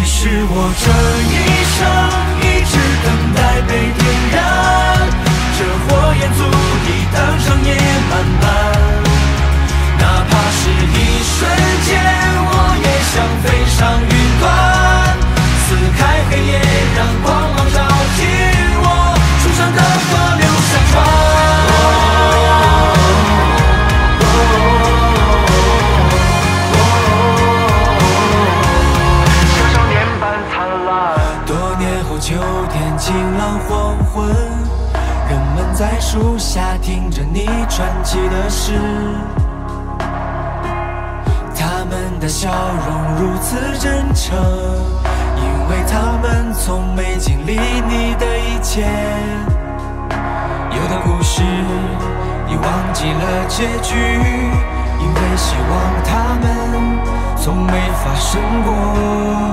你是我这一生一直等待被点燃，这火焰足以当长夜漫漫。哪怕是一瞬间，我也想飞上云端，撕开黑夜，让光秋天晴朗黄昏，人们在树下听着你传奇的诗。他们的笑容如此真诚，因为他们从没经历你的一切。有的故事已忘记了结局，因为希望他们从没发生过。